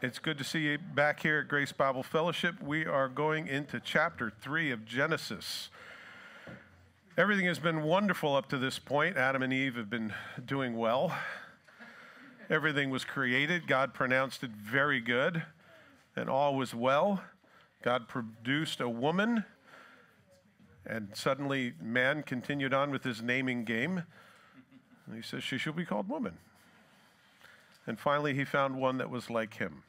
It's good to see you back here at Grace Bible Fellowship. We are going into chapter 3 of Genesis. Everything has been wonderful up to this point. Adam and Eve have been doing well. Everything was created. God pronounced it very good, and all was well. God produced a woman, and suddenly man continued on with his naming game. And he says, She shall be called woman. And finally, he found one that was like him.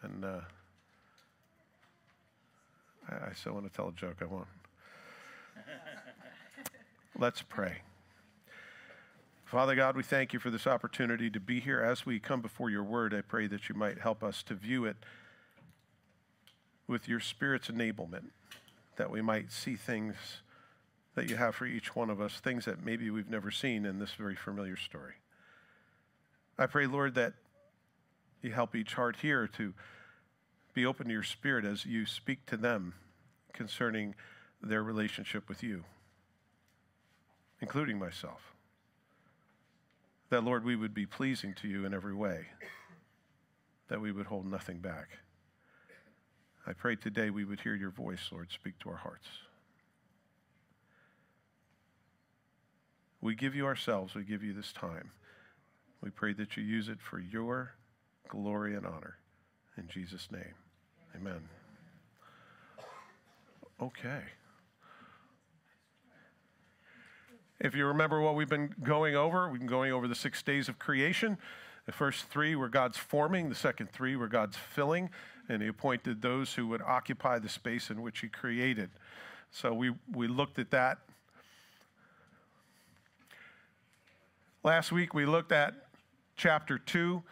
And uh, I, I still want to tell a joke. I won't. Let's pray. Father God, we thank you for this opportunity to be here. As we come before your word, I pray that you might help us to view it with your Spirit's enablement, that we might see things that you have for each one of us, things that maybe we've never seen in this very familiar story. I pray, Lord, that help each heart here to be open to your spirit as you speak to them concerning their relationship with you, including myself. That, Lord, we would be pleasing to you in every way, that we would hold nothing back. I pray today we would hear your voice, Lord, speak to our hearts. We give you ourselves, we give you this time. We pray that you use it for your glory and honor. In Jesus' name, amen. Okay. If you remember what we've been going over, we've been going over the six days of creation. The first three were God's forming, the second three were God's filling, and He appointed those who would occupy the space in which He created. So we, we looked at that. Last week we looked at chapter 2.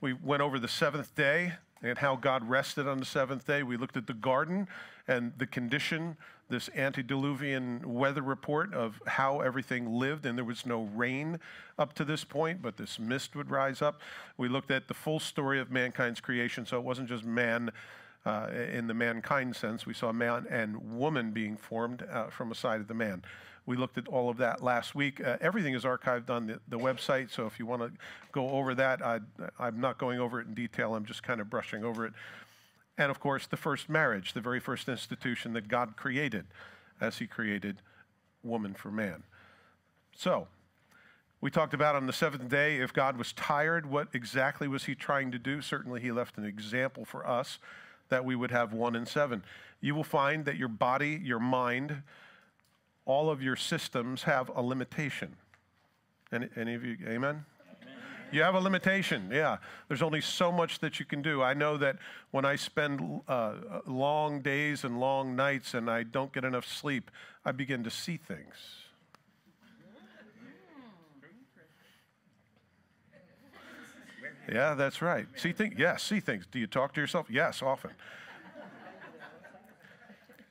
We went over the seventh day and how God rested on the seventh day. We looked at the garden and the condition, this antediluvian weather report of how everything lived, and there was no rain up to this point, but this mist would rise up. We looked at the full story of mankind's creation, so it wasn't just man. Uh, in the mankind sense, we saw man and woman being formed uh, from a side of the man. We looked at all of that last week. Uh, everything is archived on the, the website, so if you want to go over that, I, I'm not going over it in detail. I'm just kind of brushing over it. And of course, the first marriage, the very first institution that God created as He created woman for man. So, we talked about on the seventh day if God was tired, what exactly was He trying to do? Certainly, He left an example for us that we would have one in seven. You will find that your body, your mind, all of your systems have a limitation. Any, any of you, amen? amen? You have a limitation, yeah. There's only so much that you can do. I know that when I spend uh, long days and long nights and I don't get enough sleep, I begin to see things. Yeah, that's right. See things? Yes, see things. Do you talk to yourself? Yes, often.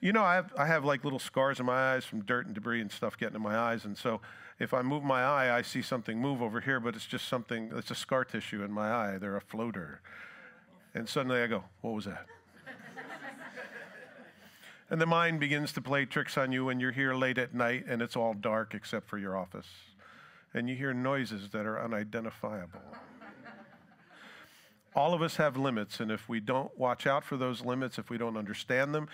You know, I have, I have like little scars in my eyes from dirt and debris and stuff getting in my eyes. And so if I move my eye, I see something move over here, but it's just something, it's a scar tissue in my eye. They're a floater. And suddenly I go, what was that? and the mind begins to play tricks on you when you're here late at night and it's all dark except for your office. And you hear noises that are unidentifiable. all of us have limits, and if we don't watch out for those limits, if we don't understand them,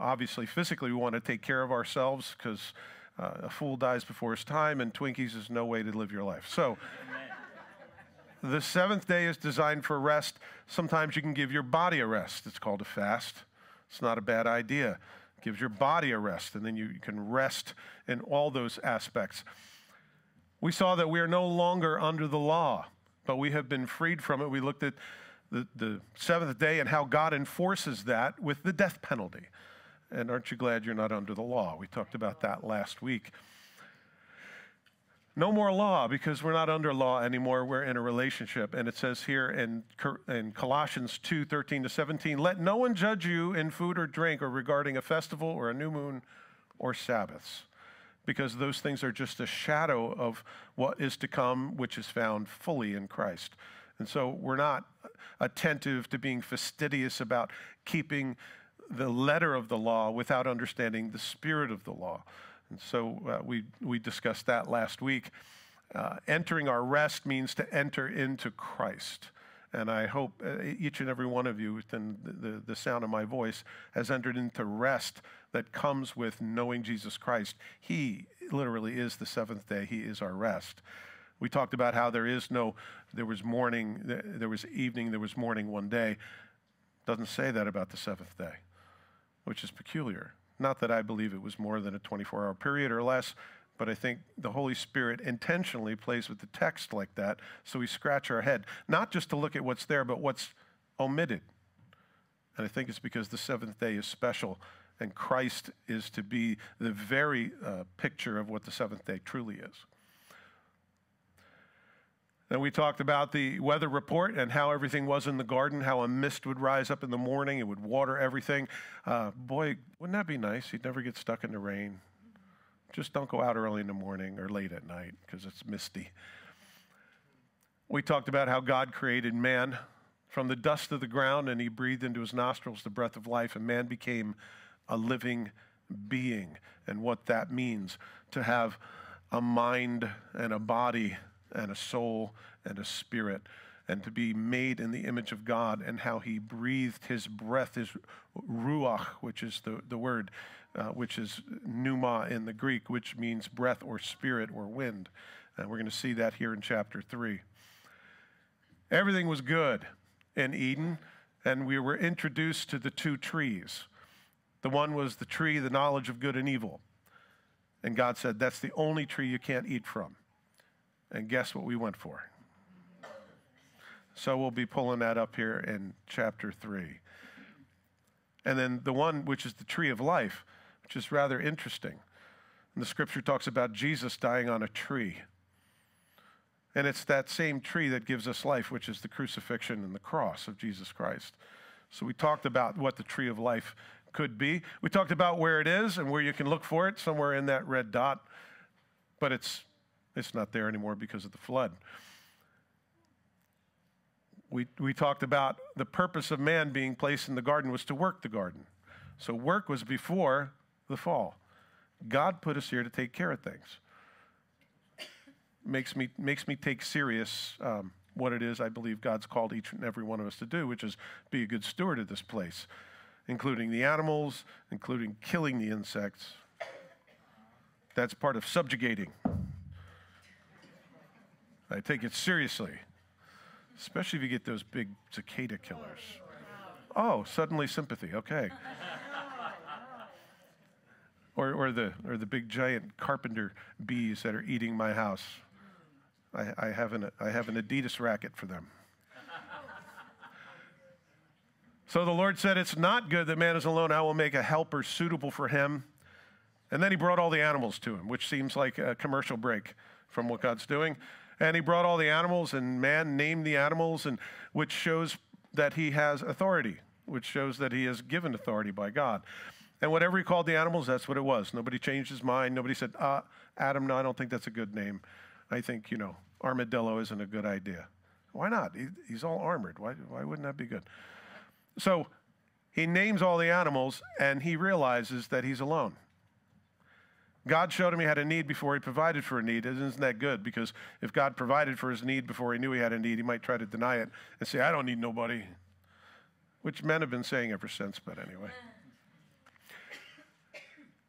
obviously, physically, we want to take care of ourselves because uh, a fool dies before his time, and Twinkies is no way to live your life. So, the seventh day is designed for rest. Sometimes you can give your body a rest. It's called a fast. It's not a bad idea. It gives your body a rest, and then you, you can rest in all those aspects. We saw that we are no longer under the law, but we have been freed from it. We looked at the, the seventh day and how God enforces that with the death penalty. And aren't you glad you're not under the law? We talked about that last week. No more law because we're not under law anymore. We're in a relationship. And it says here in, in Colossians 2 13 to 17, let no one judge you in food or drink or regarding a festival or a new moon or Sabbaths, because those things are just a shadow of what is to come, which is found fully in Christ. And so we're not attentive to being fastidious about keeping the letter of the law without understanding the spirit of the law. And so uh, we, we discussed that last week. Uh, entering our rest means to enter into Christ. And I hope uh, each and every one of you within the, the, the sound of my voice has entered into rest that comes with knowing Jesus Christ. He literally is the seventh day, He is our rest. We talked about how there is no, there was morning, there was evening, there was morning one day. Doesn't say that about the seventh day, which is peculiar. Not that I believe it was more than a 24 hour period or less, but I think the Holy Spirit intentionally plays with the text like that so we scratch our head, not just to look at what's there, but what's omitted. And I think it's because the seventh day is special and Christ is to be the very uh, picture of what the seventh day truly is. Then we talked about the weather report and how everything was in the garden, how a mist would rise up in the morning, it would water everything. Uh, boy, wouldn't that be nice? You'd never get stuck in the rain. Just don't go out early in the morning or late at night because it's misty. We talked about how God created man from the dust of the ground and he breathed into his nostrils the breath of life, and man became a living being and what that means to have a mind and a body and a soul and a spirit and to be made in the image of God and how he breathed his breath, his ruach, which is the, the word, uh, which is pneuma in the Greek, which means breath or spirit or wind. And we're going to see that here in chapter 3. Everything was good in Eden, and we were introduced to the two trees. The one was the tree, the knowledge of good and evil. And God said, That's the only tree you can't eat from. And guess what we went for? So we'll be pulling that up here in chapter 3. And then the one which is the tree of life, which is rather interesting. And the scripture talks about Jesus dying on a tree. And it's that same tree that gives us life, which is the crucifixion and the cross of Jesus Christ. So we talked about what the tree of life could be. We talked about where it is and where you can look for it, somewhere in that red dot. But it's it's not there anymore because of the flood. We, we talked about the purpose of man being placed in the garden was to work the garden. So work was before the fall. God put us here to take care of things. Makes me, makes me take serious um, what it is I believe God's called each and every one of us to do, which is be a good steward of this place, including the animals, including killing the insects. That's part of subjugating. I take it seriously, especially if you get those big cicada killers. Oh, suddenly sympathy. Okay. Or, or, the, or the big giant carpenter bees that are eating my house. I, I, have an, I have an Adidas racket for them. so the Lord said, It's not good that man is alone. I will make a helper suitable for him. And then he brought all the animals to him, which seems like a commercial break from what God's doing. And he brought all the animals, and man named the animals, and which shows that he has authority, which shows that he is given authority by God. And whatever he called the animals, that's what it was. Nobody changed his mind. Nobody said, uh, Adam, no, I don't think that's a good name. I think, you know, armadillo isn't a good idea. Why not? He, he's all armored. Why, why wouldn't that be good? So he names all the animals, and he realizes that he's alone. God showed him he had a need before he provided for a need. Isn't that good? Because if God provided for his need before he knew he had a need, he might try to deny it and say, I don't need nobody, which men have been saying ever since, but anyway.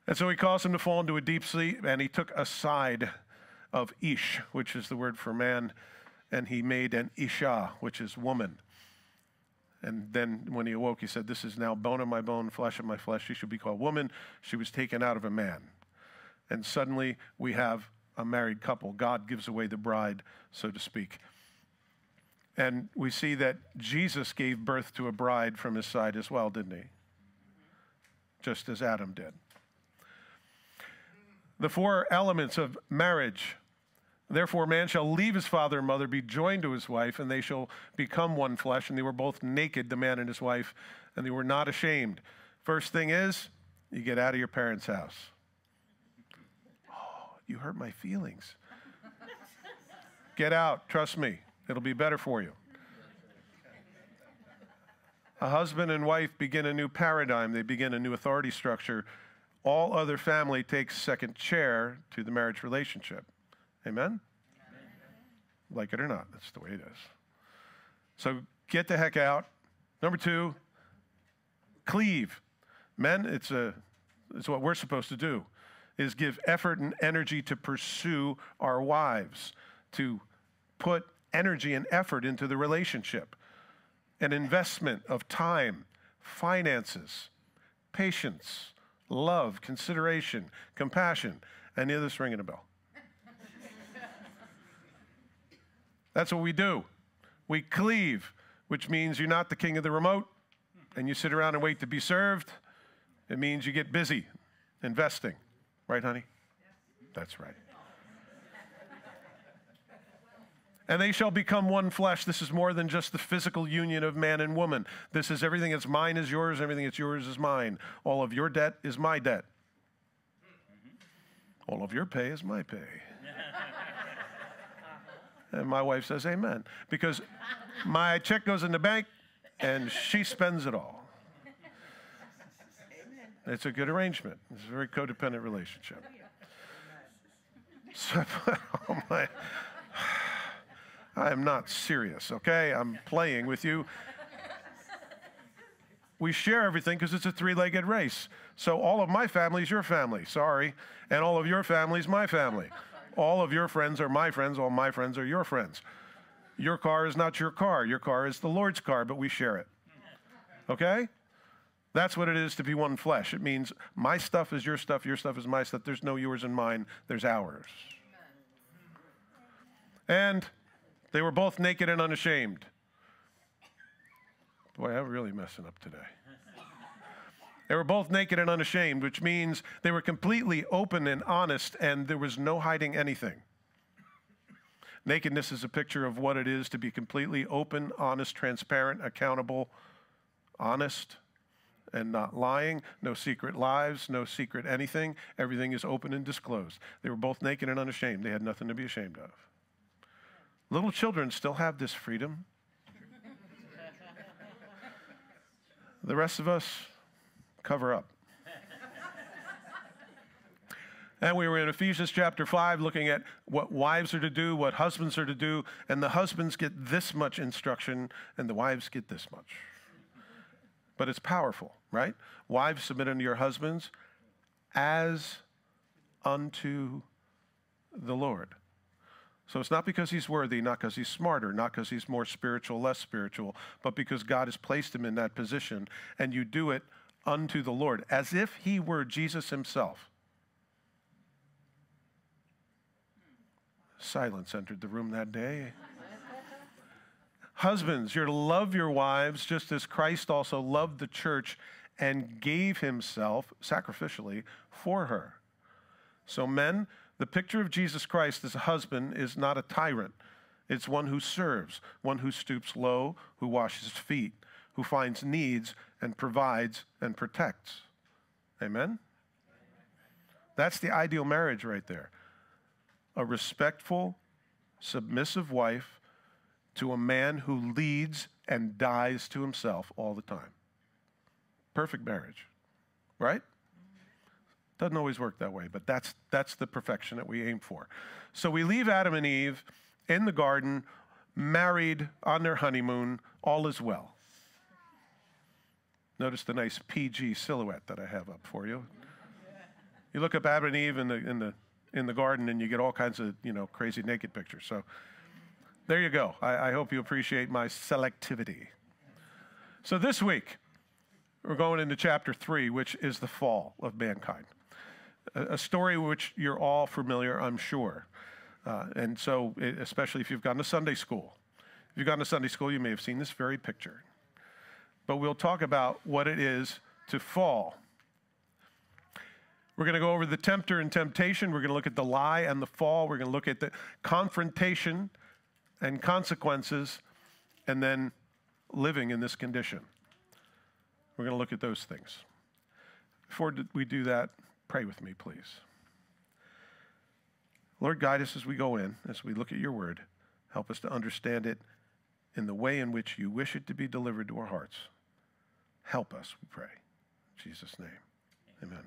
And so he caused him to fall into a deep sleep, and he took a side of Ish, which is the word for man, and he made an Isha, which is woman. And then when he awoke, he said, This is now bone of my bone, flesh of my flesh. She should be called woman. She was taken out of a man and suddenly we have a married couple. God gives away the bride, so to speak. And we see that Jesus gave birth to a bride from his side as well, didn't he? Just as Adam did. The four elements of marriage. Therefore, man shall leave his father and mother, be joined to his wife, and they shall become one flesh. And they were both naked, the man and his wife, and they were not ashamed. First thing is, you get out of your parents' house. You hurt my feelings. Get out. Trust me. It'll be better for you. A husband and wife begin a new paradigm, they begin a new authority structure. All other family takes second chair to the marriage relationship. Amen? Amen? Like it or not, that's the way it is. So get the heck out. Number two, cleave. Men, it's, a, it's what we're supposed to do, is give effort and energy to pursue our wives, to put energy and effort into the relationship, an investment of time, finances, patience, love, consideration, compassion. Any of this ringing a bell? That's what we do. We cleave, which means you're not the king of the remote and you sit around and wait to be served. It means you get busy investing. Right, honey? That's right. and they shall become one flesh. This is more than just the physical union of man and woman. This is everything that's mine is yours, everything that's yours is mine. All of your debt is my debt. All of your pay is my pay. and my wife says, Amen. Because my check goes in the bank and she spends it all. It's a good arrangement. It's a very codependent relationship. Oh, so, oh my. I am not serious, okay? I'm playing with you. We share everything because it's a three legged race. So all of my family is your family, sorry. And all of your family is my family. All of your friends are my friends, all my friends are your friends. Your car is not your car, your car is the Lord's car, but we share it. Okay? That's what it is to be one flesh. It means my stuff is your stuff, your stuff is my stuff. There's no yours and mine, there's ours. And they were both naked and unashamed. Boy, I'm really messing up today. They were both naked and unashamed, which means they were completely open and honest, and there was no hiding anything. Nakedness is a picture of what it is to be completely open, honest, transparent, accountable, honest, and not lying, no secret lives, no secret anything. Everything is open and disclosed. They were both naked and unashamed. They had nothing to be ashamed of. Little children still have this freedom. the rest of us cover up. And we were in Ephesians chapter 5 looking at what wives are to do, what husbands are to do, and the husbands get this much instruction and the wives get this much. But it's powerful, right? Wives, submit unto your husbands as unto the Lord. So it's not because he's worthy, not because he's smarter, not because he's more spiritual, less spiritual, but because God has placed him in that position. And you do it unto the Lord, as if he were Jesus himself. Silence entered the room that day. Husbands, you're to love your wives just as Christ also loved the church and gave himself sacrificially for her. So, men, the picture of Jesus Christ as a husband is not a tyrant. It's one who serves, one who stoops low, who washes feet, who finds needs and provides and protects. Amen? That's the ideal marriage right there. A respectful, submissive wife to a man who leads and dies to himself all the time. Perfect marriage, right? Doesn't always work that way, but that's, that's the perfection that we aim for. So we leave Adam and Eve in the garden, married on their honeymoon, all is well. Notice the nice PG silhouette that I have up for you. You look up Adam and Eve in the, in the, in the garden and you get all kinds of, you know, crazy naked pictures. So there you go. I, I hope you appreciate my selectivity. So this week, we're going into chapter three, which is the fall of mankind a story which you're all familiar, I'm sure. Uh, and so, especially if you've gone to Sunday school. If you've gone to Sunday school, you may have seen this very picture. But we'll talk about what it is to fall. We're going to go over the tempter and temptation. We're going to look at the lie and the fall. We're going to look at the confrontation and consequences, and then living in this condition. We're going to look at those things. Before we do that, Pray with me, please. Lord, guide us as we go in, as we look at your word. Help us to understand it in the way in which you wish it to be delivered to our hearts. Help us, we pray. In Jesus' name. Amen.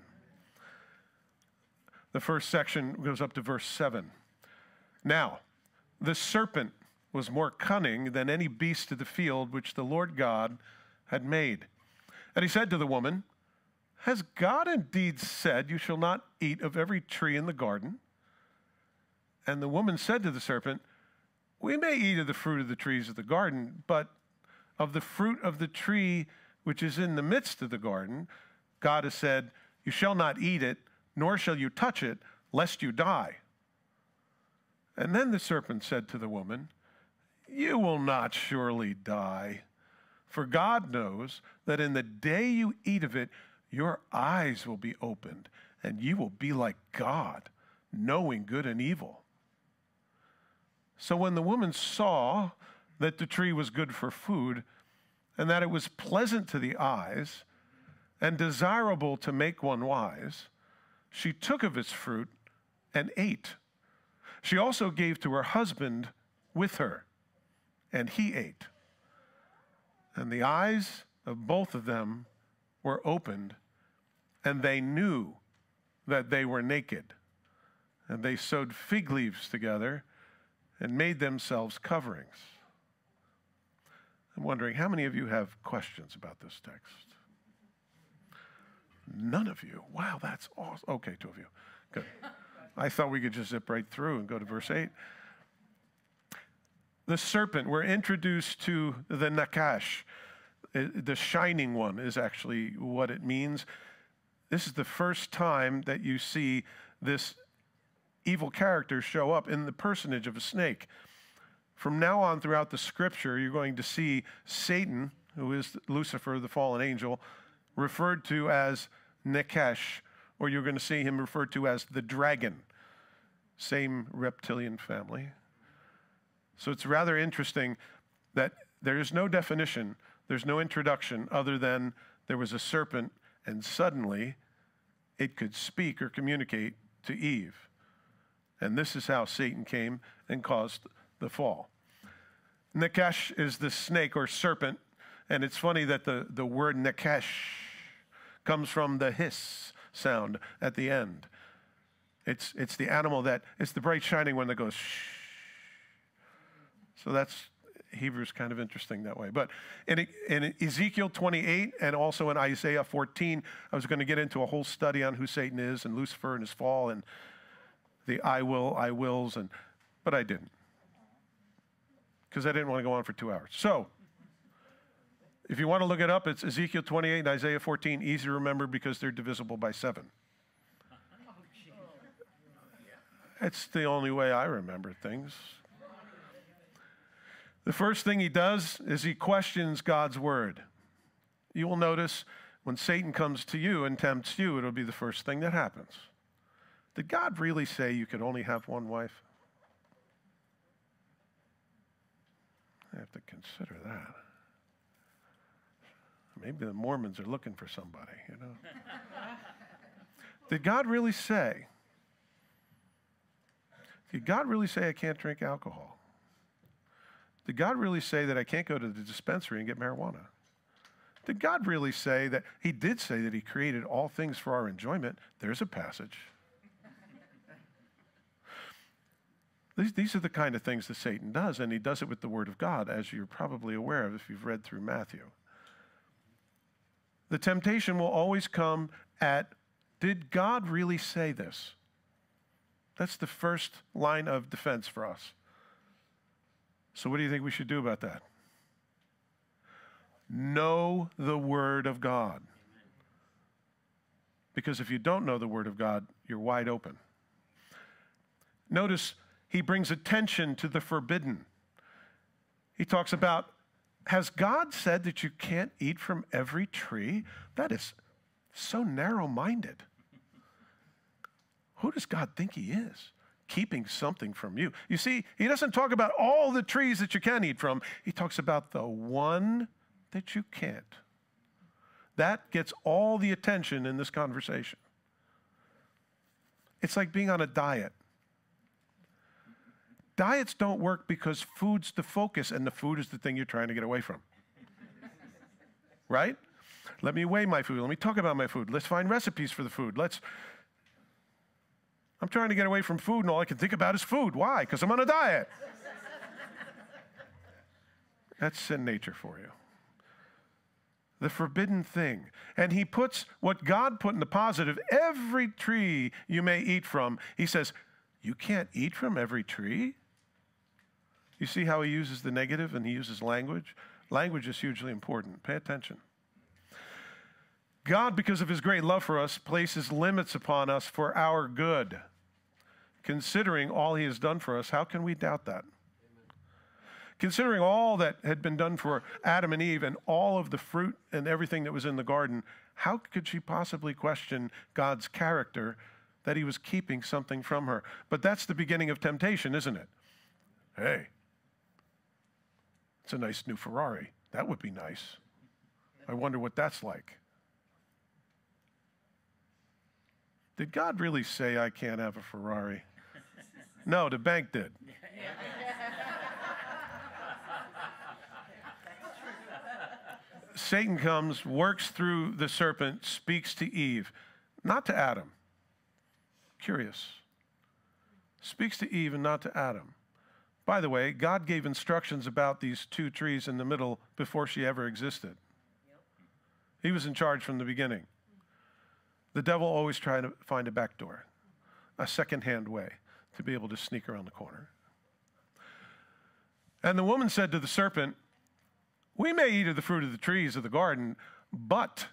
The first section goes up to verse 7. Now, the serpent was more cunning than any beast of the field which the Lord God had made. And he said to the woman, Has God indeed said, You shall not eat of every tree in the garden? And the woman said to the serpent, We may eat of the fruit of the trees of the garden, but of the fruit of the tree which is in the midst of the garden, God has said, You shall not eat it, nor shall you touch it, lest you die. And then the serpent said to the woman, You will not surely die. For God knows that in the day you eat of it, your eyes will be opened, and you will be like God, knowing good and evil. So when the woman saw that the tree was good for food, and that it was pleasant to the eyes, and desirable to make one wise, she took of its fruit and ate. She also gave to her husband with her, and he ate. And the eyes of both of them were opened, and they knew that they were naked. And they sewed fig leaves together and made themselves coverings. I'm wondering how many of you have questions about this text? None of you. Wow, that's awesome. Okay, two of you. Good. I thought we could just zip right through and go to verse 8 the serpent, we're introduced to the Nakash. Uh, the shining one is actually what it means. This is the first time that you see this evil character show up in the personage of a snake. From now on, throughout the scripture, you're going to see Satan, who is Lucifer, the fallen angel, referred to as Nekesh, or you're going to see him referred to as the dragon. Same reptilian family. So it's rather interesting that there is no definition, there's no introduction other than there was a serpent and suddenly it could speak or communicate to Eve. And this is how Satan came and caused the fall. Nakash is the snake or serpent, and it's funny that the, the word Nakash comes from the hiss sound at the end. It's, it's the animal that, it's the bright shining one that goes shh so that's Hebrews kind of interesting that way. But in, in, Ezekiel 28 and also in Isaiah 14, I was going to get into a whole study on who Satan is and Lucifer and his fall and the I will, I wills, and but I didn't because I didn't want to go on for two hours. So if you want to look it up, it's Ezekiel 28 and Isaiah 14, easy to remember because they're divisible by seven. Oh, it's the only way I remember things. The first thing he does is he questions God's word. You will notice when Satan comes to you and tempts you, it'll be the first thing that happens. Did God really say you could only have one wife? I have to consider that. Maybe the Mormons are looking for somebody, you know. Did God really say? Did God really say I can't drink alcohol? Did God really say that I can't go to the dispensary and get marijuana? Did God really say that He did say that He created all things for our enjoyment? There's a passage. these, these are the kind of things that Satan does, and he does it with the Word of God, as you're probably aware of if you've read through Matthew. The temptation will always come at did God really say this? That's the first line of defense for us. So, what do you think we should do about that? Know the Word of God. Because if you don't know the Word of God, you're wide open. Notice he brings attention to the forbidden. He talks about Has God said that you can't eat from every tree? That is so narrow minded. Who does God think he is? Keeping something from you. You see, he doesn't talk about all the trees that you can eat from, he talks about the one that you can't. That gets all the attention in this conversation. It's like being on a diet. Diets don't work because food's the focus and the food is the thing you're trying to get away from. right? Let me weigh my food. Let me talk about my food. Let's find recipes for the food. Let's I'm trying to get away from food, and all I can think about is food. Why? Because I'm on a diet. That's sin nature for you. The forbidden thing. And he puts what God put in the positive every tree you may eat from. He says, You can't eat from every tree. You see how he uses the negative and he uses language? Language is hugely important. Pay attention. God, because of his great love for us, places limits upon us for our good. Considering all he has done for us, how can we doubt that? Considering all that had been done for Adam and Eve and all of the fruit and everything that was in the garden, how could she possibly question God's character that he was keeping something from her? But that's the beginning of temptation, isn't it? Hey, it's a nice new Ferrari. That would be nice. I wonder what that's like. Did God really say I can't have a Ferrari? No, the bank did. Satan comes, works through the serpent, speaks to Eve, not to Adam. Curious. Speaks to Eve and not to Adam. By the way, God gave instructions about these two trees in the middle before she ever existed. He was in charge from the beginning. The devil always tried to find a back door, a second-hand way to be able to sneak around the corner. And the woman said to the serpent, We may eat of the fruit of the trees of the garden, but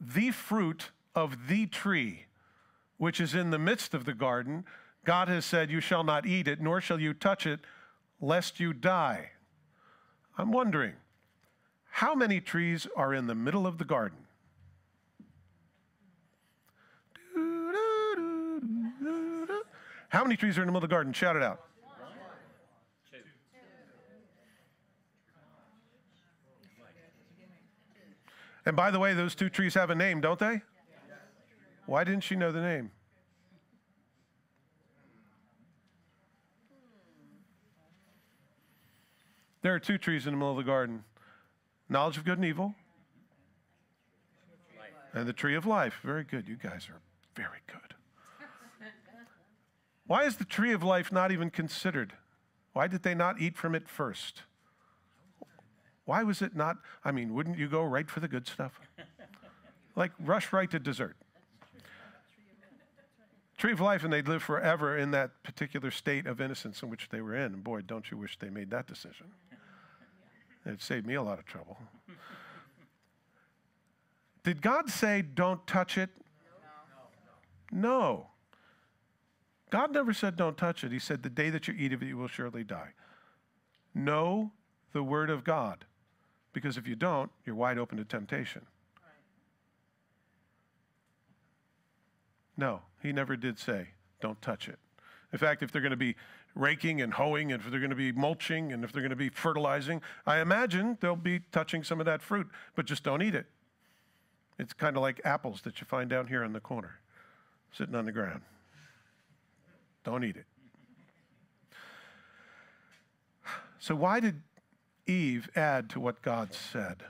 the fruit of the tree which is in the midst of the garden, God has said, You shall not eat it, nor shall you touch it, lest you die. I'm wondering, how many trees are in the middle of the garden? How many trees are in the middle of the garden? Shout it out. And by the way, those two trees have a name, don't they? Why didn't she know the name? There are two trees in the middle of the garden knowledge of good and evil, and the tree of life. Very good. You guys are very good. Why is the tree of life not even considered? Why did they not eat from it first? Why was it not? I mean, wouldn't you go right for the good stuff? Like, rush right to dessert. Tree of life, and they'd live forever in that particular state of innocence in which they were in. And boy, don't you wish they made that decision. It saved me a lot of trouble. Did God say, don't touch it? No. God never said, don't touch it. He said, the day that you eat of it, you will surely die. Know the word of God, because if you don't, you're wide open to temptation. No, he never did say, don't touch it. In fact, if they're going to be raking and hoeing, and if they're going to be mulching, and if they're going to be fertilizing, I imagine they'll be touching some of that fruit, but just don't eat it. It's kind of like apples that you find down here in the corner, sitting on the ground. Don't eat it. So, why did Eve add to what God said?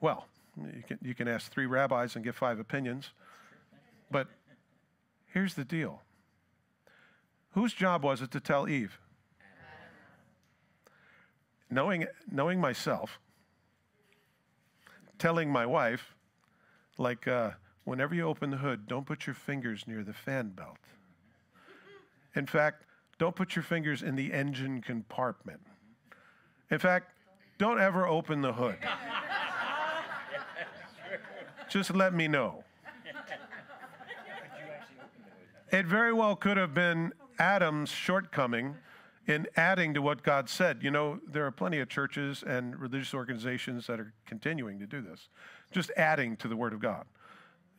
Well, you can, you can ask three rabbis and get five opinions. But here's the deal whose job was it to tell Eve? Knowing, knowing myself, telling my wife, like, uh, whenever you open the hood, don't put your fingers near the fan belt. In fact, don't put your fingers in the engine compartment. In fact, don't ever open the hood. Just let me know. It very well could have been Adam's shortcoming in adding to what God said. You know, there are plenty of churches and religious organizations that are continuing to do this, just adding to the Word of God.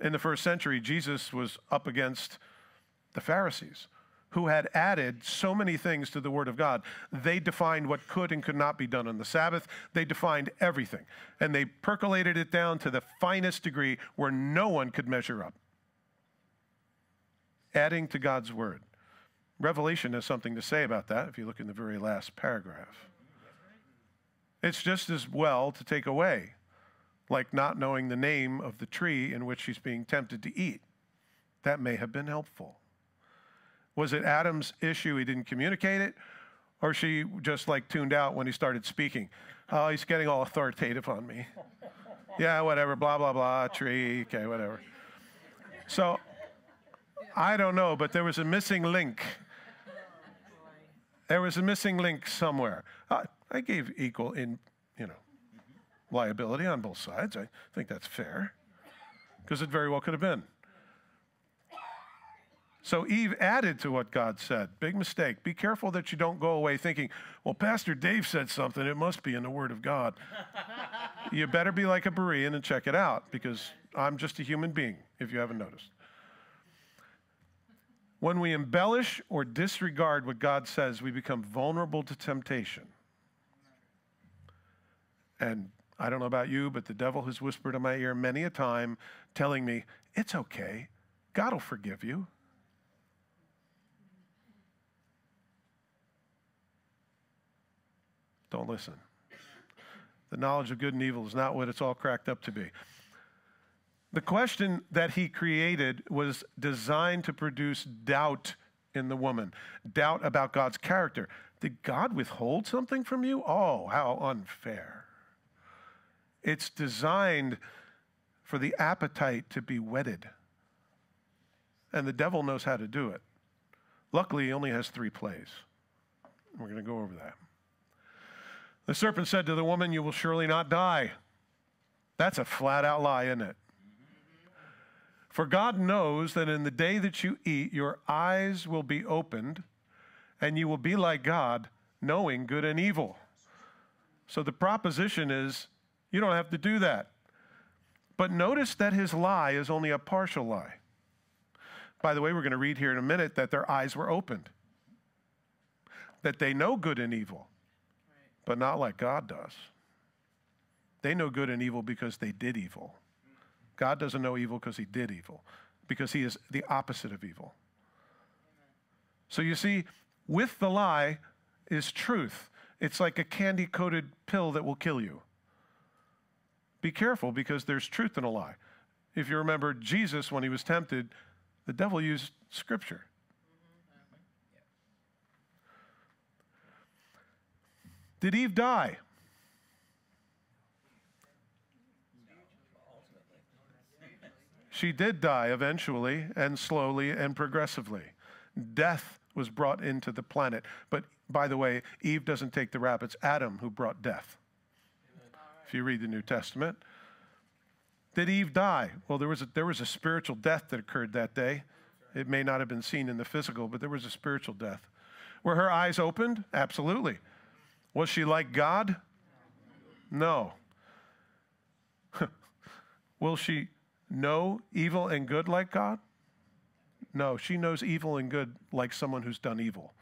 In the first century, Jesus was up against the Pharisees who had added so many things to the Word of God. They defined what could and could not be done on the Sabbath. They defined everything. And they percolated it down to the finest degree where no one could measure up. Adding to God's Word. Revelation has something to say about that if you look in the very last paragraph. It's just as well to take away, like not knowing the name of the tree in which she's being tempted to eat. That may have been helpful. Was it Adam's issue? He didn't communicate it? Or she just like tuned out when he started speaking. Oh, he's getting all authoritative on me. Yeah, whatever, blah, blah, blah, tree, okay, whatever. So I don't know, but there was a missing link. There was a missing link somewhere. I, I gave equal in, you know, liability on both sides. I think that's fair because it very well could have been. So Eve added to what God said. Big mistake. Be careful that you don't go away thinking, well, Pastor Dave said something. It must be in the Word of God. you better be like a Berean and check it out because I'm just a human being, if you haven't noticed. When we embellish or disregard what God says, we become vulnerable to temptation. And I don't know about you, but the devil has whispered in my ear many a time, telling me, it's okay. God will forgive you. Don't listen. The knowledge of good and evil is not what it's all cracked up to be. The question that he created was designed to produce doubt in the woman, doubt about God's character. Did God withhold something from you? Oh, how unfair. It's designed for the appetite to be whetted. And the devil knows how to do it. Luckily, he only has three plays. We're going to go over that. The serpent said to the woman, You will surely not die. That's a flat out lie, isn't it? For God knows that in the day that you eat, your eyes will be opened, and you will be like God, knowing good and evil. So the proposition is you don't have to do that. But notice that his lie is only a partial lie. By the way, we're going to read here in a minute that their eyes were opened, that they know good and evil but not like God does. They know good and evil because they did evil. God doesn't know evil because he did evil, because he is the opposite of evil. So you see, with the lie is truth. It's like a candy coated pill that will kill you. Be careful because there's truth in a lie. If you remember Jesus, when he was tempted, the devil used scripture. Did Eve die? She did die eventually and slowly and progressively. Death was brought into the planet. But by the way, Eve doesn't take the rap, it's Adam who brought death. If you read the New Testament. Did Eve die? Well, there was, a, there was a spiritual death that occurred that day. It may not have been seen in the physical, but there was a spiritual death. Were her eyes opened? Absolutely. Was she like God? No. Will she know evil and good like God? No, she knows evil and good like someone who's done evil.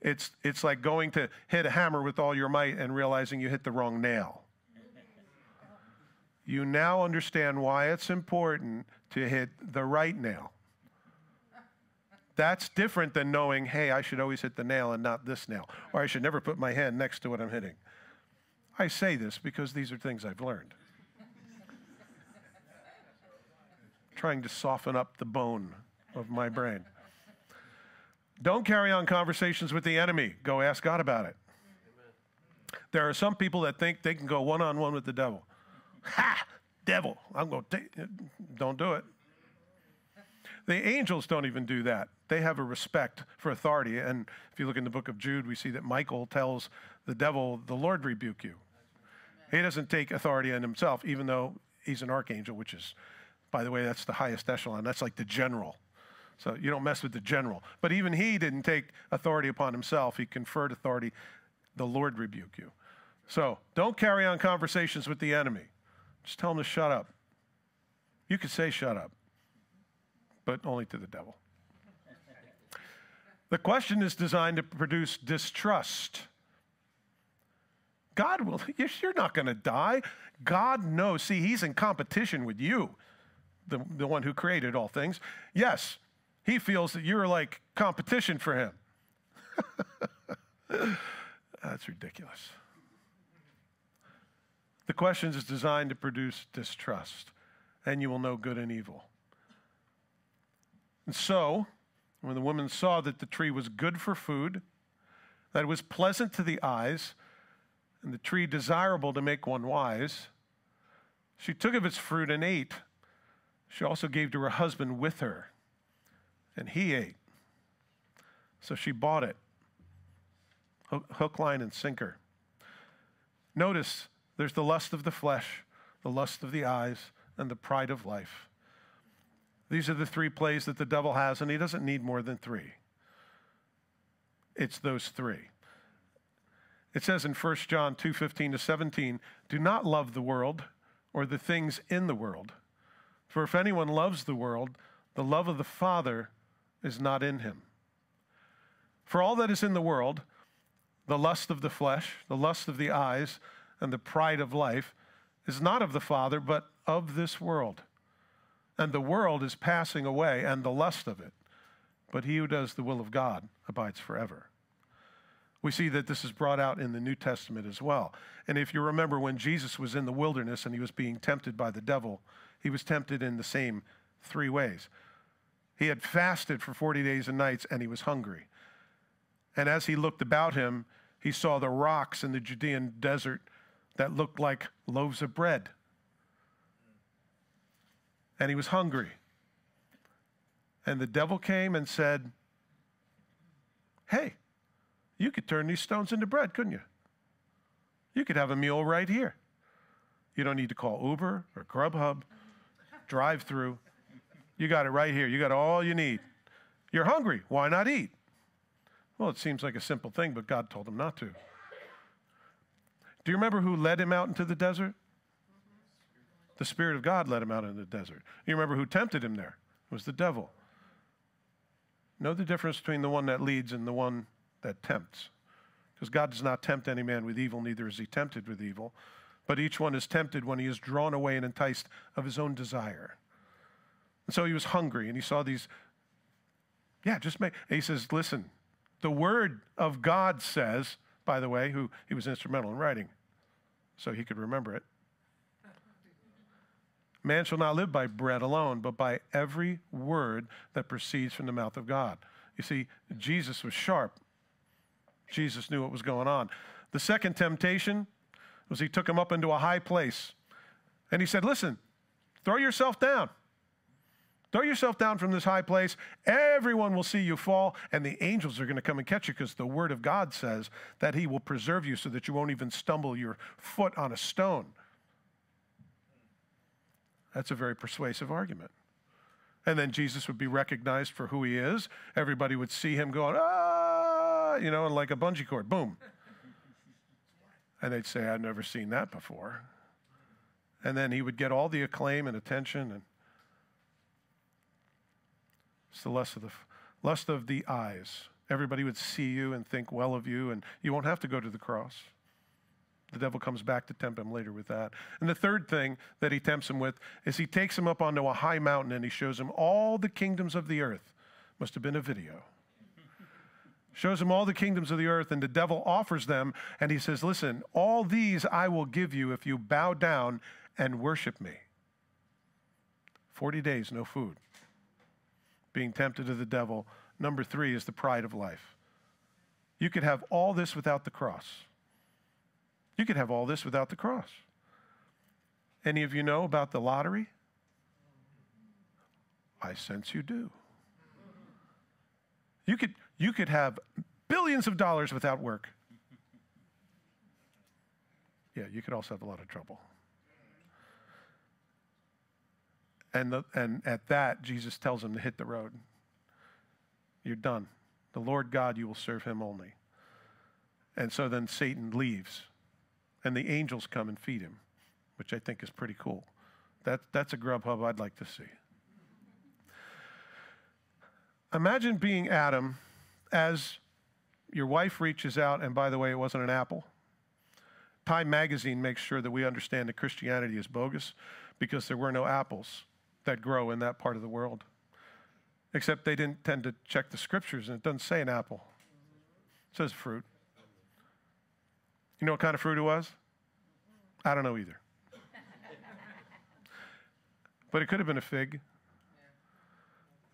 It's, it's like going to hit a hammer with all your might and realizing you hit the wrong nail. You now understand why it's important to hit the right nail. That's different than knowing, hey, I should always hit the nail and not this nail, or I should never put my hand next to what I'm hitting. I say this because these are things I've learned. Trying to soften up the bone of my brain. Don't carry on conversations with the enemy. Go ask God about it. There are some people that think they can go one on one with the devil. Ha! Devil, I'm going to take Don't do it. The angels don't even do that. They have a respect for authority. And if you look in the book of Jude, we see that Michael tells the devil, The Lord rebuke you. He doesn't take authority on himself, even though he's an archangel, which is, by the way, that's the highest echelon. That's like the general. So you don't mess with the general. But even he didn't take authority upon himself, he conferred authority. The Lord rebuke you. So don't carry on conversations with the enemy. Just tell him to shut up. You could say shut up but only to the devil. The question is designed to produce distrust. God will, you're not going to die. God knows. See, He's in competition with you, the, the one who created all things. Yes, He feels that you're like competition for Him. That's ridiculous. The question is designed to produce distrust, and you will know good and evil. And so, when the woman saw that the tree was good for food, that it was pleasant to the eyes, and the tree desirable to make one wise. She took of its fruit and ate. She also gave to her husband with her, and he ate. So she bought it hook, line, and sinker. Notice there's the lust of the flesh, the lust of the eyes, and the pride of life. These are the three plays that the devil has, and he doesn't need more than three. It's those three. It says in 1 John 2 15 to 17, do not love the world or the things in the world. For if anyone loves the world, the love of the Father is not in him. For all that is in the world, the lust of the flesh, the lust of the eyes, and the pride of life, is not of the Father, but of this world. And the world is passing away, and the lust of it. But he who does the will of God abides forever. We see that this is brought out in the New Testament as well. And if you remember when Jesus was in the wilderness and he was being tempted by the devil, he was tempted in the same three ways. He had fasted for 40 days and nights and he was hungry. And as he looked about him, he saw the rocks in the Judean desert that looked like loaves of bread and he was hungry. And the devil came and said, Hey, you could turn these stones into bread, couldn't you? You could have a meal right here. You don't need to call Uber or Grubhub, drive through. You got it right here. You got all you need. You're hungry. Why not eat? Well, it seems like a simple thing, but God told him not to. Do you remember who led him out into the desert? The Spirit of God led him out in the desert. You remember who tempted him there? It was the devil. Know the difference between the one that leads and the one that tempts. Because God does not tempt any man with evil, neither is he tempted with evil. But each one is tempted when he is drawn away and enticed of his own desire. And so he was hungry and he saw these. Yeah, just make. he says, listen, the word of God says, by the way, who he was instrumental in writing, so he could remember it. Man shall not live by bread alone, but by every word that proceeds from the mouth of God. You see, Jesus was sharp. Jesus knew what was going on. The second temptation was he took him up into a high place and he said, Listen, throw yourself down. Throw yourself down from this high place. Everyone will see you fall, and the angels are going to come and catch you because the word of God says that he will preserve you so that you won't even stumble your foot on a stone. That's a very persuasive argument. And then Jesus would be recognized for who he is. Everybody would see him going, ah, you know, like a bungee cord, boom. And they'd say, I've never seen that before. And then he would get all the acclaim and attention. And it's the lust of the, lust of the eyes. Everybody would see you and think well of you, and you won't have to go to the cross. The devil comes back to tempt him later with that. And the third thing that he tempts him with is he takes him up onto a high mountain and he shows him all the kingdoms of the earth. Must have been a video. shows him all the kingdoms of the earth, and the devil offers them, and he says, Listen, all these I will give you if you bow down and worship me. 40 days, no food. Being tempted of the devil. Number three is the pride of life. You could have all this without the cross. You could have all this without the cross. Any of you know about the lottery? I sense you do. You could, you could have billions of dollars without work. Yeah, you could also have a lot of trouble. And, the, and at that, Jesus tells him to hit the road. You're done. The Lord God, you will serve him only. And so then Satan leaves and the angels come and feed him, which I think is pretty cool. That, that's a Grubhub I'd like to see. Imagine being Adam as your wife reaches out, and by the way, it wasn't an apple. Time magazine makes sure that we understand that Christianity is bogus because there were no apples that grow in that part of the world. Except they didn't tend to check the scriptures, and it doesn't say an apple, it says fruit. You know what kind of fruit it was? I don't know either. but it could have been a fig.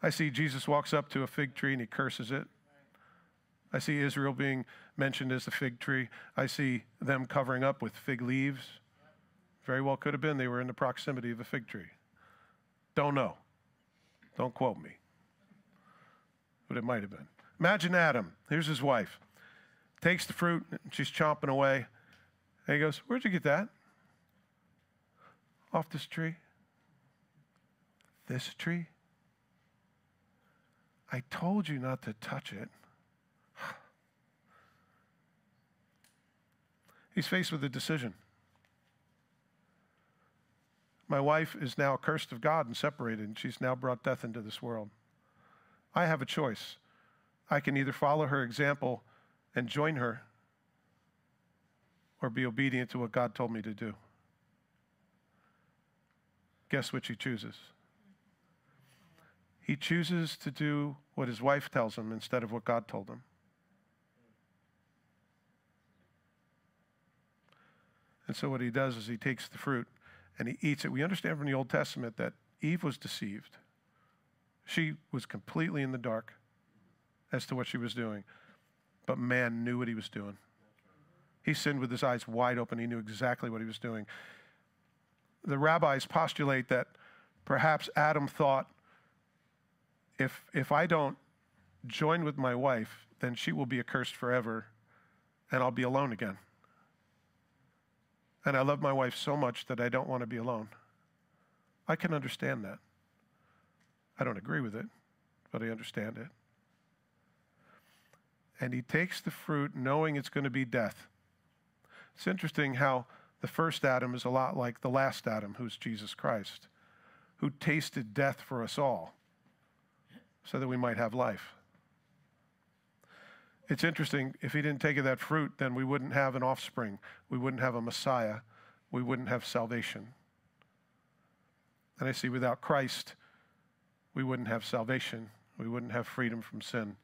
I see Jesus walks up to a fig tree and he curses it. I see Israel being mentioned as the fig tree. I see them covering up with fig leaves. Very well could have been they were in the proximity of a fig tree. Don't know. Don't quote me. But it might have been. Imagine Adam. Here's his wife. Takes the fruit, and she's chomping away. And he goes, Where'd you get that? Off this tree? This tree? I told you not to touch it. He's faced with a decision. My wife is now cursed of God and separated, and she's now brought death into this world. I have a choice. I can either follow her example and join her, or be obedient to what God told me to do. Guess which he chooses? He chooses to do what his wife tells him instead of what God told him. And so what he does is he takes the fruit and he eats it. We understand from the Old Testament that Eve was deceived. She was completely in the dark as to what she was doing, but man knew what he was doing. He sinned with his eyes wide open. He knew exactly what he was doing. The rabbis postulate that perhaps Adam thought if, if I don't join with my wife, then she will be accursed forever and I'll be alone again. And I love my wife so much that I don't want to be alone. I can understand that. I don't agree with it, but I understand it. And he takes the fruit knowing it's going to be death. It's interesting how the first Adam is a lot like the last Adam, who's Jesus Christ, who tasted death for us all so that we might have life. It's interesting, if he didn't take of that fruit, then we wouldn't have an offspring. We wouldn't have a Messiah. We wouldn't have salvation. And I see without Christ, we wouldn't have salvation. We wouldn't have freedom from sin.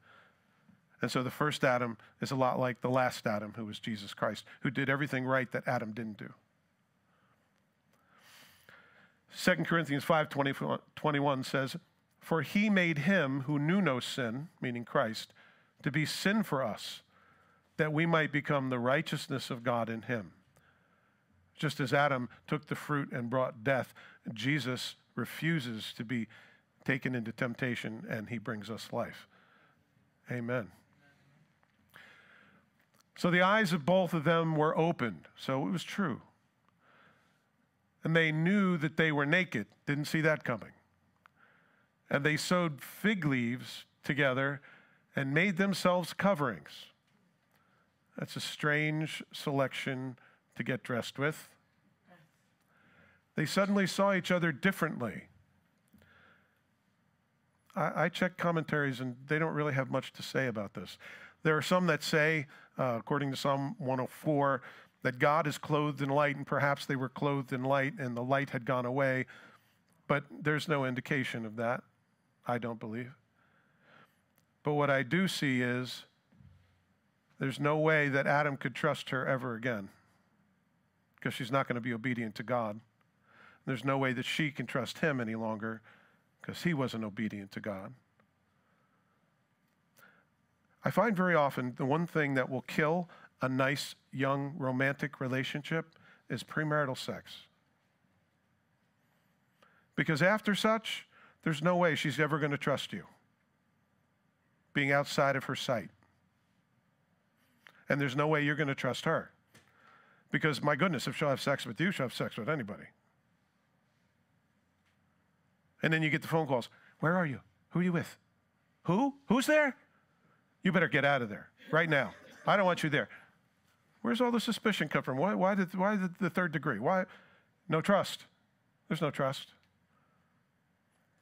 And so the first Adam is a lot like the last Adam, who was Jesus Christ, who did everything right that Adam didn't do. 2 Corinthians 5 20, 21 says, For he made him who knew no sin, meaning Christ, to be sin for us, that we might become the righteousness of God in him. Just as Adam took the fruit and brought death, Jesus refuses to be taken into temptation and he brings us life. Amen. So the eyes of both of them were opened. So it was true. And they knew that they were naked. Didn't see that coming. And they sewed fig leaves together and made themselves coverings. That's a strange selection to get dressed with. They suddenly saw each other differently. I, I check commentaries and they don't really have much to say about this. There are some that say, uh, according to Psalm 104, that God is clothed in light, and perhaps they were clothed in light and the light had gone away. But there's no indication of that, I don't believe. But what I do see is there's no way that Adam could trust her ever again because she's not going to be obedient to God. There's no way that she can trust him any longer because he wasn't obedient to God. I find very often the one thing that will kill a nice, young, romantic relationship is premarital sex. Because after such, there's no way she's ever going to trust you being outside of her sight. And there's no way you're going to trust her. Because, my goodness, if she'll have sex with you, she'll have sex with anybody. And then you get the phone calls Where are you? Who are you with? Who? Who's there? You better get out of there right now. I don't want you there. Where's all the suspicion come from? Why, why, did, why the third degree? Why? No trust. There's no trust.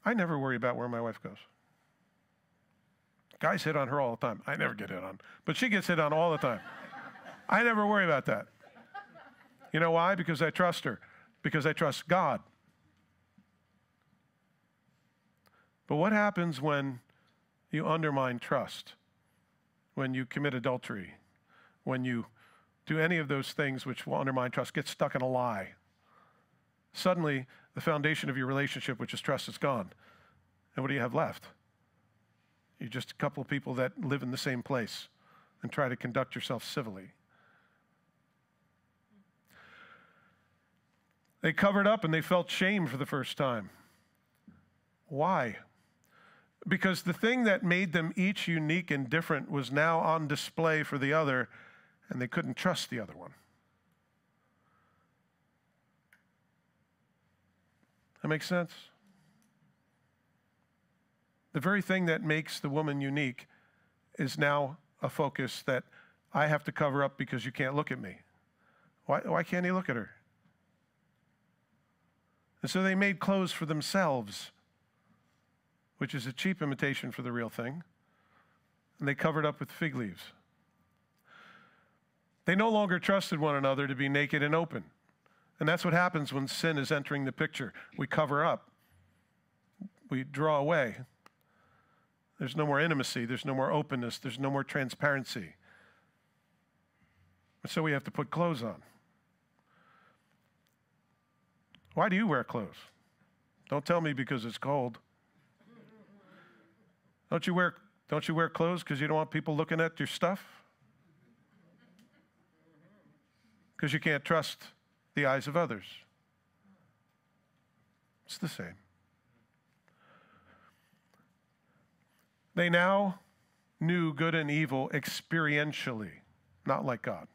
I never worry about where my wife goes. Guys hit on her all the time. I never get hit on, but she gets hit on all the time. I never worry about that. You know why? Because I trust her, because I trust God. But what happens when you undermine trust? When you commit adultery? When you do any of those things which will undermine trust, get stuck in a lie? Suddenly, the foundation of your relationship, which is trust, is gone. And what do you have left? You're just a couple of people that live in the same place. and try to conduct yourself civilly. They covered up and they felt shame for the first time. Why? Because the thing that made them each unique and different was now on display for the other, and they couldn't trust the other one. That makes sense? The very thing that makes the woman unique is now a focus that I have to cover up because you can't look at me. Why, why can't he look at her? And so they made clothes for themselves, which is a cheap imitation for the real thing, and they covered up with fig leaves. They no longer trusted one another to be naked and open. And that's what happens when sin is entering the picture. We cover up, we draw away. There's no more intimacy, there's no more openness, there's no more transparency. And so we have to put clothes on. Why do you wear clothes? Don't tell me because it's cold. Don't you wear, don't you wear clothes because you don't want people looking at your stuff? Because you can't trust the eyes of others. It's the same. They now knew good and evil experientially, not like God.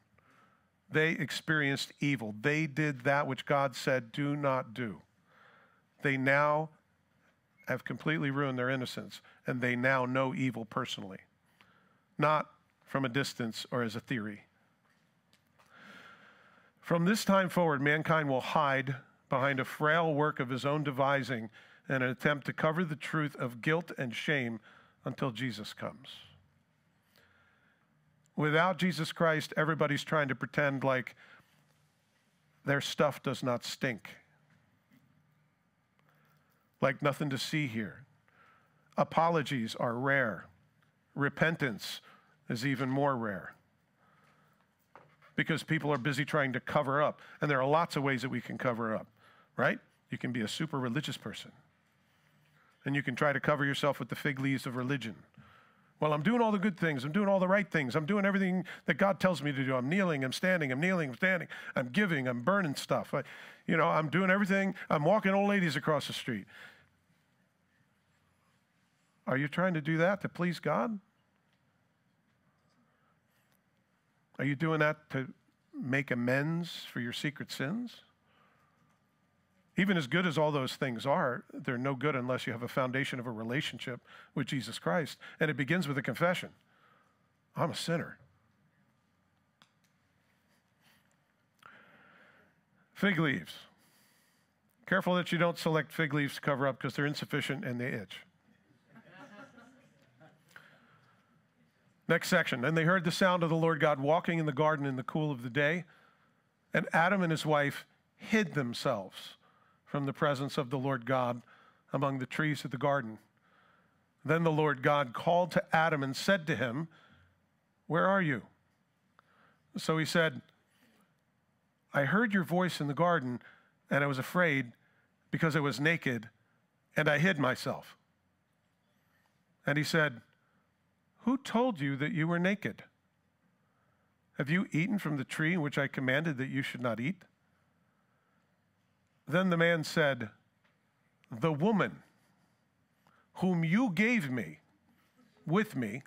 They experienced evil. They did that which God said, do not do. They now have completely ruined their innocence, and they now know evil personally, not from a distance or as a theory. From this time forward, mankind will hide behind a frail work of his own devising in an attempt to cover the truth of guilt and shame until Jesus comes. Without Jesus Christ, everybody's trying to pretend like their stuff does not stink, like nothing to see here. Apologies are rare, repentance is even more rare because people are busy trying to cover up. And there are lots of ways that we can cover up, right? You can be a super religious person, and you can try to cover yourself with the fig leaves of religion. Well, I'm doing all the good things. I'm doing all the right things. I'm doing everything that God tells me to do. I'm kneeling, I'm standing, I'm kneeling, I'm standing. I'm giving, I'm burning stuff. I, you know, I'm doing everything. I'm walking old ladies across the street. Are you trying to do that to please God? Are you doing that to make amends for your secret sins? Even as good as all those things are, they're no good unless you have a foundation of a relationship with Jesus Christ. And it begins with a confession I'm a sinner. Fig leaves. Careful that you don't select fig leaves to cover up because they're insufficient and they itch. Next section. And they heard the sound of the Lord God walking in the garden in the cool of the day. And Adam and his wife hid themselves from the presence of the Lord God among the trees of the garden. Then the Lord God called to Adam and said to him, Where are you? So he said, I heard your voice in the garden, and I was afraid because I was naked, and I hid myself. And he said, who told you that you were naked? Have you eaten from the tree which I commanded that you should not eat? Then the man said, The woman whom you gave me with me,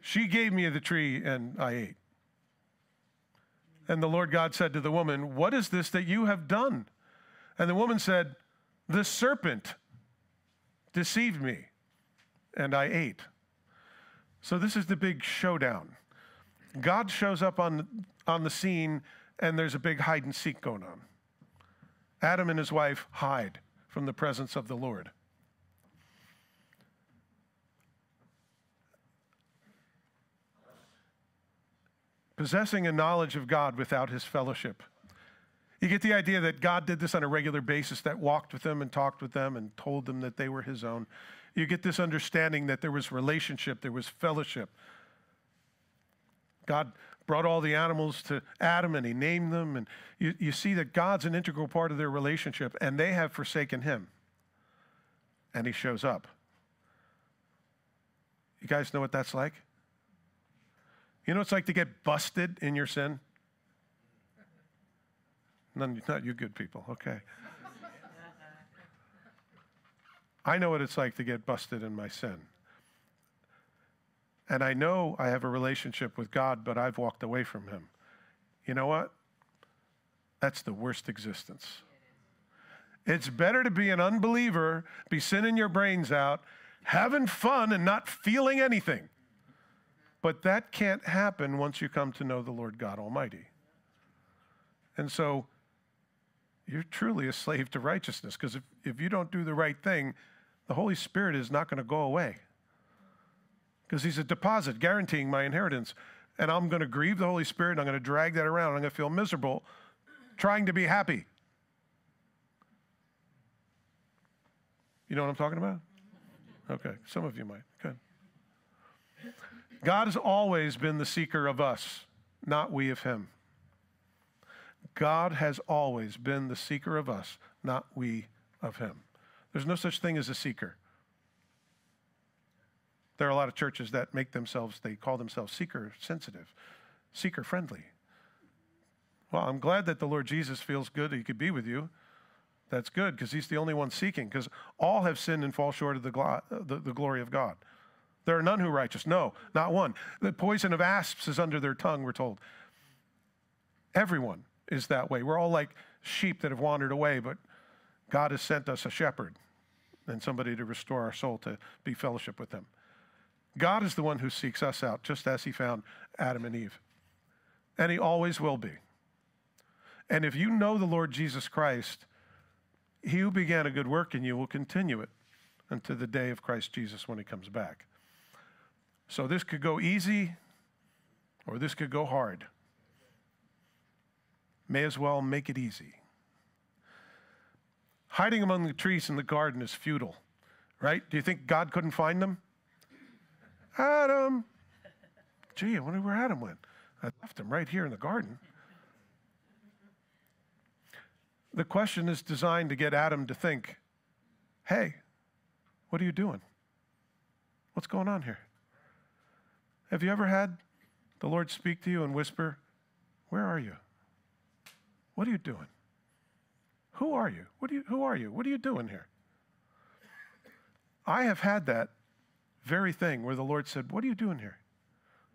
she gave me the tree and I ate. And the Lord God said to the woman, What is this that you have done? And the woman said, The serpent deceived me and I ate. So this is the big showdown. God shows up on, on the scene, and there's a big hide and seek going on. Adam and his wife hide from the presence of the Lord. Possessing a knowledge of God without his fellowship. You get the idea that God did this on a regular basis, that walked with them and talked with them and told them that they were his own you get this understanding that there was relationship, there was fellowship. God brought all the animals to Adam and he named them. And you, you see that God's an integral part of their relationship, and they have forsaken him. And he shows up. You guys know what that's like? You know what it's like to get busted in your sin? None, not you good people, okay. I know what it's like to get busted in my sin. And I know I have a relationship with God, but I've walked away from Him. You know what? That's the worst existence. It's better to be an unbeliever, be sinning your brains out, having fun, and not feeling anything. But that can't happen once you come to know the Lord God Almighty. And so you're truly a slave to righteousness because if, if you don't do the right thing, the Holy Spirit is not going to go away because He's a deposit guaranteeing my inheritance. And I'm going to grieve the Holy Spirit and I'm going to drag that around. I'm going to feel miserable trying to be happy. You know what I'm talking about? Okay, some of you might. Good. God has always been the seeker of us, not we of Him. God has always been the seeker of us, not we of him. There's no such thing as a seeker. There are a lot of churches that make themselves, they call themselves seeker sensitive, seeker friendly. Well, I'm glad that the Lord Jesus feels good that he could be with you. That's good because he's the only one seeking because all have sinned and fall short of the, glo- the, the glory of God. There are none who are righteous. No, not one. The poison of asps is under their tongue, we're told. Everyone is that way. We're all like sheep that have wandered away, but God has sent us a shepherd and somebody to restore our soul to be fellowship with them. God is the one who seeks us out, just as He found Adam and Eve. And He always will be. And if you know the Lord Jesus Christ, He who began a good work in you will continue it until the day of Christ Jesus when He comes back. So this could go easy or this could go hard may as well make it easy. Hiding among the trees in the garden is futile, right? Do you think God couldn't find them? Adam. Gee, I wonder where Adam went. I left him right here in the garden. The question is designed to get Adam to think, hey, what are you doing? What's going on here? Have you ever had the Lord speak to you and whisper, Where are you? What are you doing? Who are you? What are you who are you? What are you doing here? I have had that very thing where the Lord said, What are you doing here?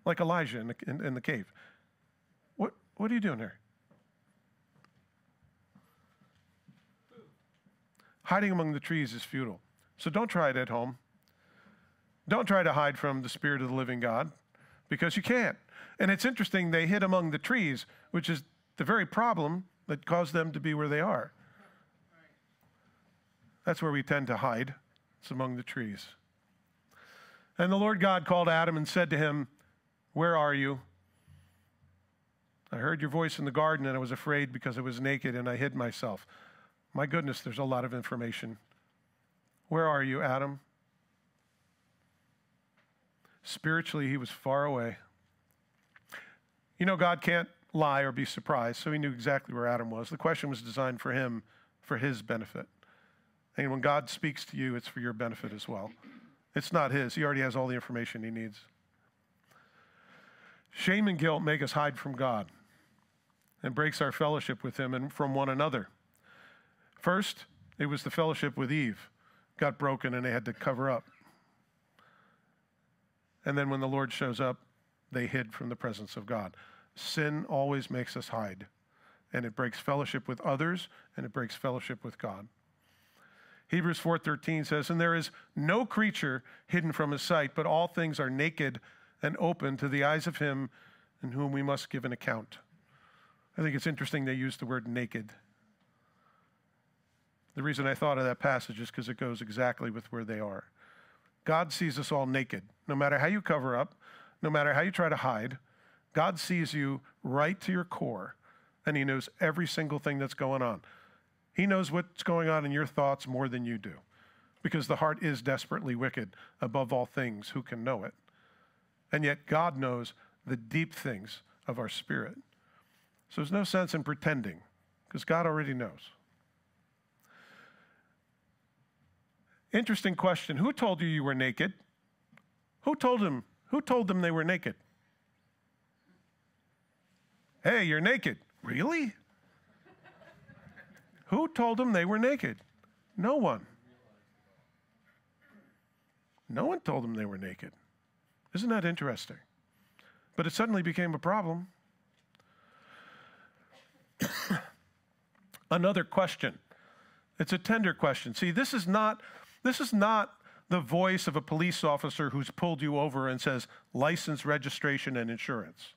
Like Elijah in the, in, in the cave. What, what are you doing here? Hiding among the trees is futile. So don't try it at home. Don't try to hide from the Spirit of the living God because you can't. And it's interesting, they hid among the trees, which is the very problem that caused them to be where they are. That's where we tend to hide. It's among the trees. And the Lord God called Adam and said to him, Where are you? I heard your voice in the garden and I was afraid because I was naked and I hid myself. My goodness, there's a lot of information. Where are you, Adam? Spiritually, he was far away. You know, God can't lie or be surprised, so he knew exactly where Adam was. The question was designed for him, for his benefit. And when God speaks to you, it's for your benefit as well. It's not his, he already has all the information he needs. Shame and guilt make us hide from God and breaks our fellowship with him and from one another. First, it was the fellowship with Eve got broken and they had to cover up. And then when the Lord shows up, they hid from the presence of God. Sin always makes us hide, and it breaks fellowship with others, and it breaks fellowship with God. Hebrews 4:13 says, "And there is no creature hidden from his sight, but all things are naked and open to the eyes of him in whom we must give an account." I think it's interesting they use the word naked. The reason I thought of that passage is because it goes exactly with where they are. God sees us all naked. No matter how you cover up, no matter how you try to hide, God sees you right to your core, and He knows every single thing that's going on. He knows what's going on in your thoughts more than you do, because the heart is desperately wicked above all things. Who can know it? And yet, God knows the deep things of our spirit. So there's no sense in pretending, because God already knows. Interesting question. Who told you you were naked? Who told him? Who told them they were naked? Hey, you're naked. Really? Who told them they were naked? No one. No one told them they were naked. Isn't that interesting? But it suddenly became a problem. Another question. It's a tender question. See, this is not this is not the voice of a police officer who's pulled you over and says license, registration, and insurance.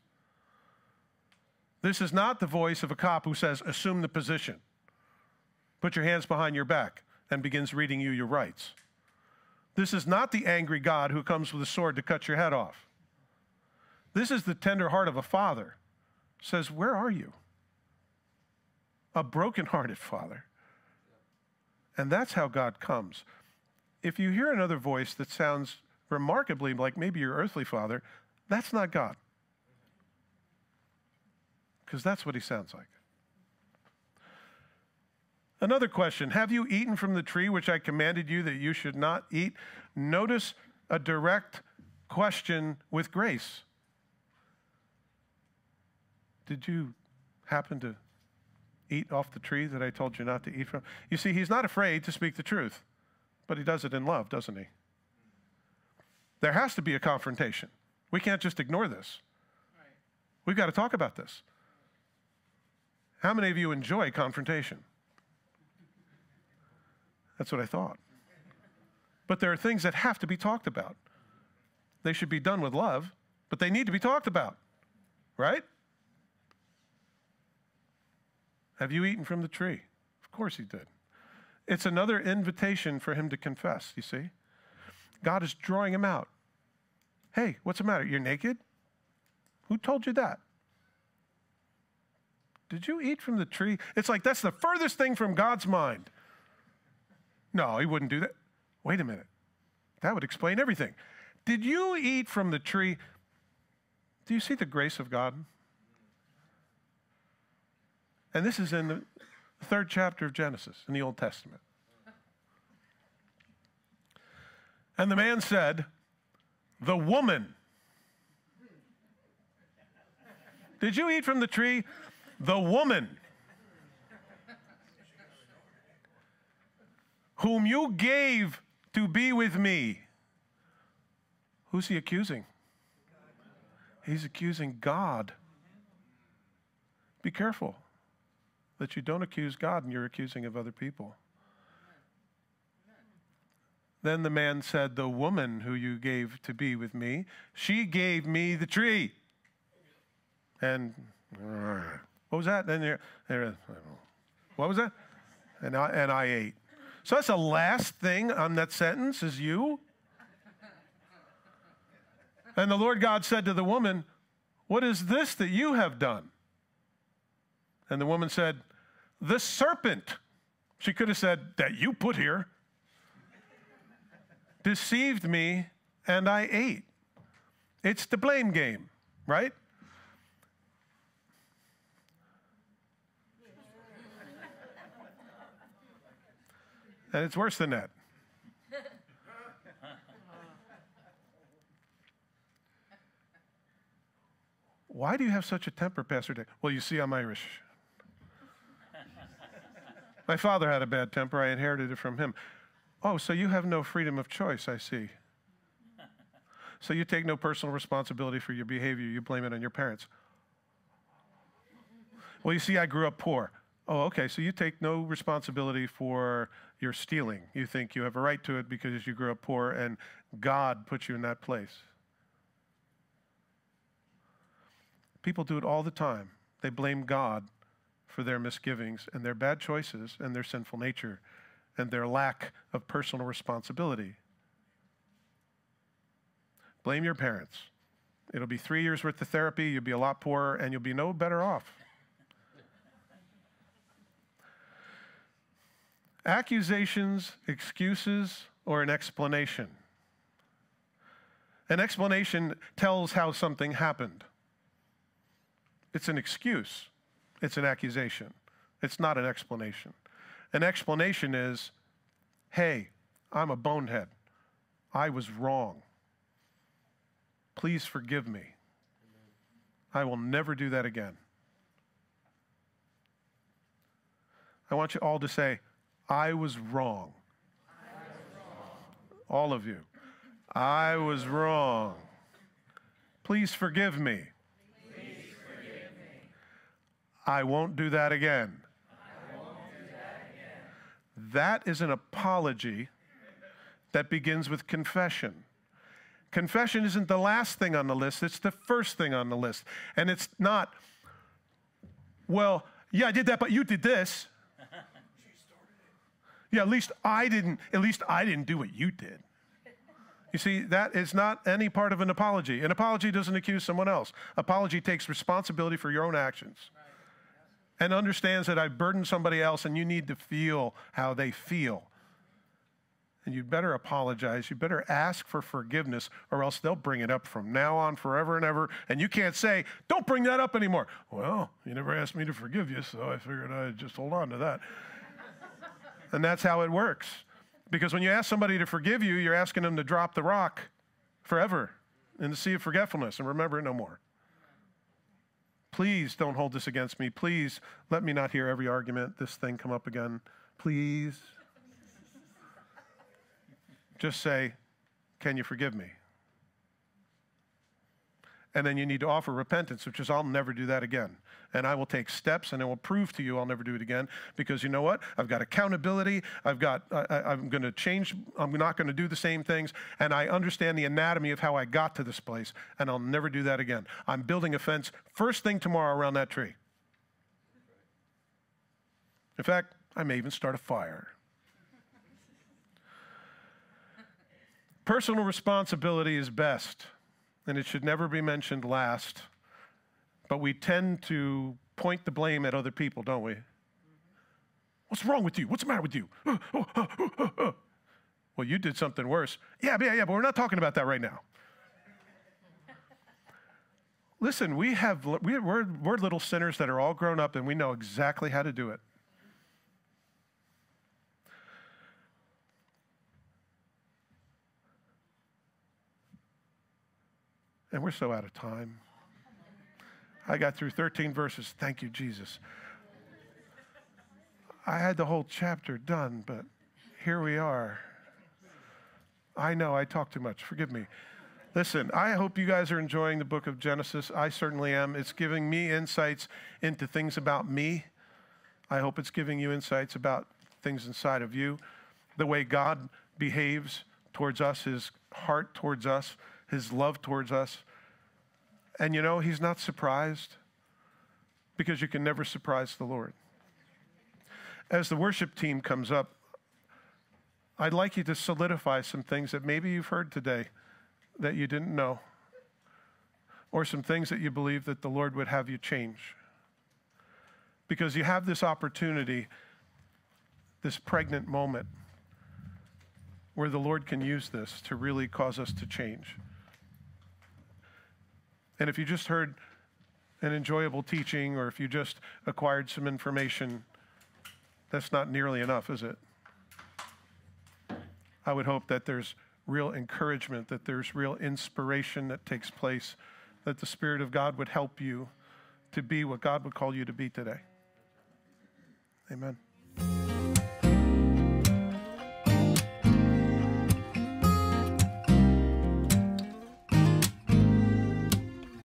This is not the voice of a cop who says assume the position. Put your hands behind your back and begins reading you your rights. This is not the angry God who comes with a sword to cut your head off. This is the tender heart of a father. Says, Where are you? A broken-hearted father. And that's how God comes. If you hear another voice that sounds remarkably like maybe your earthly father, that's not God. Because that's what he sounds like. Another question Have you eaten from the tree which I commanded you that you should not eat? Notice a direct question with grace. Did you happen to eat off the tree that I told you not to eat from? You see, he's not afraid to speak the truth, but he does it in love, doesn't he? There has to be a confrontation. We can't just ignore this. We've got to talk about this. How many of you enjoy confrontation? That's what I thought. But there are things that have to be talked about. They should be done with love, but they need to be talked about, right? Have you eaten from the tree? Of course he did. It's another invitation for him to confess, you see? God is drawing him out. Hey, what's the matter? You're naked? Who told you that? Did you eat from the tree? It's like that's the furthest thing from God's mind. No, he wouldn't do that. Wait a minute. That would explain everything. Did you eat from the tree? Do you see the grace of God? And this is in the third chapter of Genesis in the Old Testament. And the man said, The woman. Did you eat from the tree? The woman whom you gave to be with me. Who's he accusing? He's accusing God. Be careful that you don't accuse God and you're accusing of other people. Then the man said, The woman who you gave to be with me, she gave me the tree. And what was that? Then there, there what was that? And I, and I ate. So that's the last thing on that sentence is you. And the Lord God said to the woman, What is this that you have done? And the woman said, The serpent. She could have said, That you put here, deceived me, and I ate. It's the blame game, right? And it's worse than that. Why do you have such a temper, Pastor Dick? Well, you see, I'm Irish. My father had a bad temper. I inherited it from him. Oh, so you have no freedom of choice, I see. So you take no personal responsibility for your behavior. You blame it on your parents. Well, you see, I grew up poor. Oh, okay. So you take no responsibility for your stealing. You think you have a right to it because you grew up poor and God put you in that place. People do it all the time. They blame God for their misgivings and their bad choices and their sinful nature and their lack of personal responsibility. Blame your parents. It'll be three years worth of therapy, you'll be a lot poorer, and you'll be no better off. Accusations, excuses, or an explanation. An explanation tells how something happened. It's an excuse, it's an accusation, it's not an explanation. An explanation is hey, I'm a bonehead, I was wrong. Please forgive me. I will never do that again. I want you all to say, I was wrong. All of you. I was wrong. Please forgive me. Please forgive me. I won't do that again. That is an apology that begins with confession. Confession isn't the last thing on the list, it's the first thing on the list. And it's not, well, yeah, I did that, but you did this. Yeah, at least I didn't, at least I didn't do what you did. You see, that is not any part of an apology. An apology doesn't accuse someone else. Apology takes responsibility for your own actions and understands that I've burdened somebody else and you need to feel how they feel. And you better apologize. You better ask for forgiveness, or else they'll bring it up from now on, forever and ever. And you can't say, Don't bring that up anymore. Well, you never asked me to forgive you, so I figured I'd just hold on to that. And that's how it works. Because when you ask somebody to forgive you, you're asking them to drop the rock forever in the sea of forgetfulness and remember it no more. Please don't hold this against me. Please let me not hear every argument, this thing come up again. Please. Just say, Can you forgive me? And then you need to offer repentance, which is, I'll never do that again. And I will take steps and I will prove to you I'll never do it again because you know what? I've got accountability. I've got, I, am going to change. I'm not going to do the same things. And I understand the anatomy of how I got to this place. And I'll never do that again. I'm building a fence first thing tomorrow around that tree. In fact, I may even start a fire. Personal responsibility is best and it should never be mentioned last. But we tend to point the blame at other people, don't we? What's wrong with you? What's the matter with you? well, you did something worse. Yeah, yeah, yeah, but we're not talking about that right now. Listen, we have, we, we're, we're little sinners that are all grown up and we know exactly how to do it. And we're so out of time. I got through 13 verses. Thank you, Jesus. I had the whole chapter done, but here we are. I know I talk too much. Forgive me. Listen, I hope you guys are enjoying the book of Genesis. I certainly am. It's giving me insights into things about me. I hope it's giving you insights about things inside of you, the way God behaves towards us, his heart towards us his love towards us. And you know, he's not surprised because you can never surprise the Lord. As the worship team comes up, I'd like you to solidify some things that maybe you've heard today that you didn't know, or some things that you believe that the Lord would have you change. Because you have this opportunity, this pregnant moment, where the Lord can use this to really cause us to change. And if you just heard an enjoyable teaching or if you just acquired some information, that's not nearly enough, is it? I would hope that there's real encouragement, that there's real inspiration that takes place, that the Spirit of God would help you to be what God would call you to be today. Amen.